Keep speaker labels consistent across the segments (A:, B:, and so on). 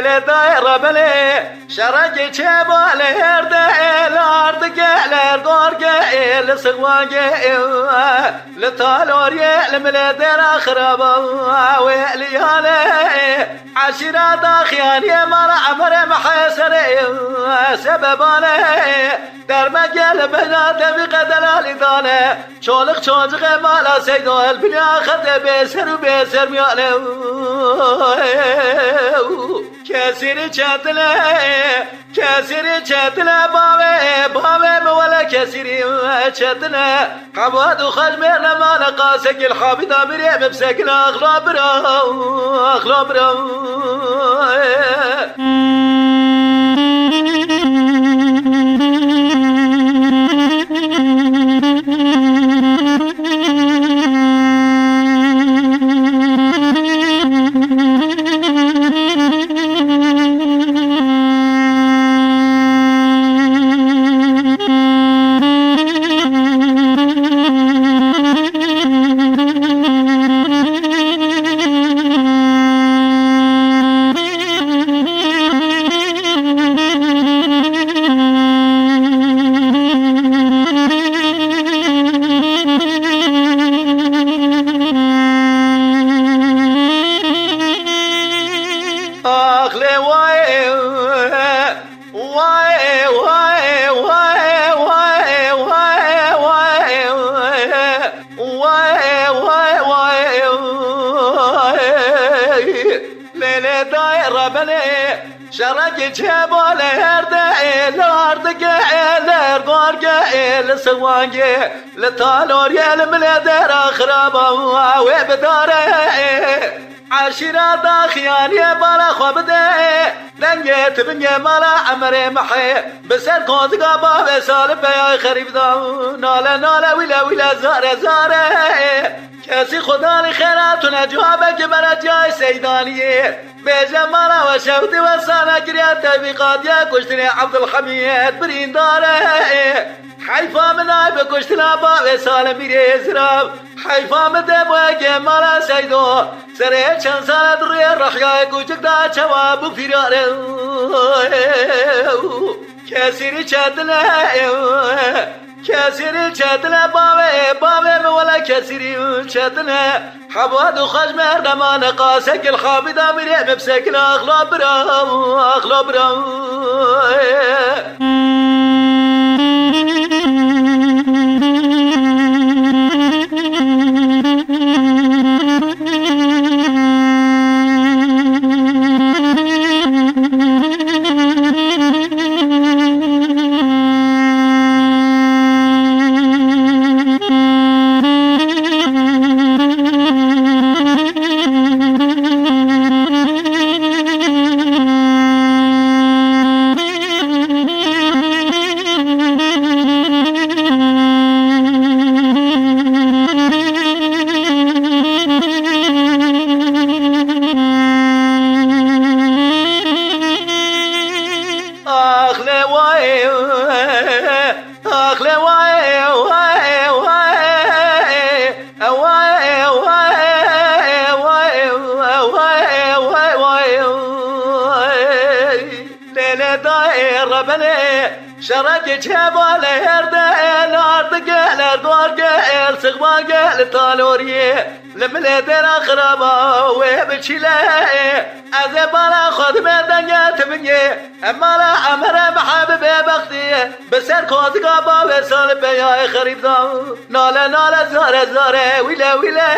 A: لیل دایر بله شرق چه باله هرده الارد گلر دار گل سواگه لطالوري الملدر خرابا ويلياله عشرة داخيان يا مرا عمر محسر سبب له در مجال بنات بقدر دانه چالق چاجق مالا سيدو البنيا خد بسر بسر مياله کسیر چتله کسیر چتله باوه باوه ولا کسیری چتله قباد و خجم نمان قاسك الحابي دامري بمسك اغلاب را اغلاب را بلي دايرة بلي شرقي جبال هردي الأرض قايل الغار قايل سواقي لطالور يا الملادر خرابة وبداري عشرة داخيان يا بلا خبدي لنجيت بنجي مالا عمري محي بسر كوز قابا بسالب يا خريف دا نالا نالا ولا ولا زارة زارة. کسی خدا خیرات و نجوابه که برای جای سیدانیه به مالا و شبت و سانا گریت تبیقات یا کشتن عبدالحمید برین داره. حیفا من آی به کشتن با و سال میره زراب حیفا من ده با مالا سیدو سره چند سال روی رخیای کوچک دا چواب فیراره کسی ری چدنه كسر چتنه بابه بابه ولا كسر چتنه حباد وخجم رمان قاسك الخابي دامري مبسك اغلب برام اغلب برام بله شرق جبال هرده الارض قال الدور قال سغما قال طالوريه لملي در اخربا وبشله ازبالا خود مردن تبنيه اما لا امر محبب بختي بسر كوزقا با وسال بيا خريب دا نالا نالا زار زار ويلا ويلا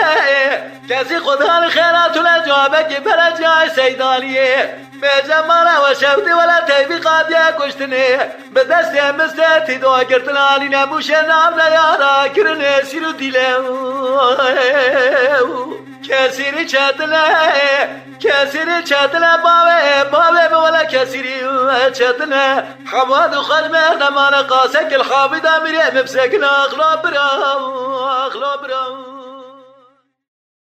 A: كسي خدها الخيرات لجوابك بلا جاي سيدانيه بجمالا و شفتی ولا تیبی قادیا کشتنی. به دست مستی دو گرتنالی نبوش نام نیارا. کرنه سیرو دیله. كسيري چتله كسيري چتله بابه بابه ولا كسيري چتله حماد خدمه نمان قاسك الخابدة مريم بسكن اخلا برا اخلا برا.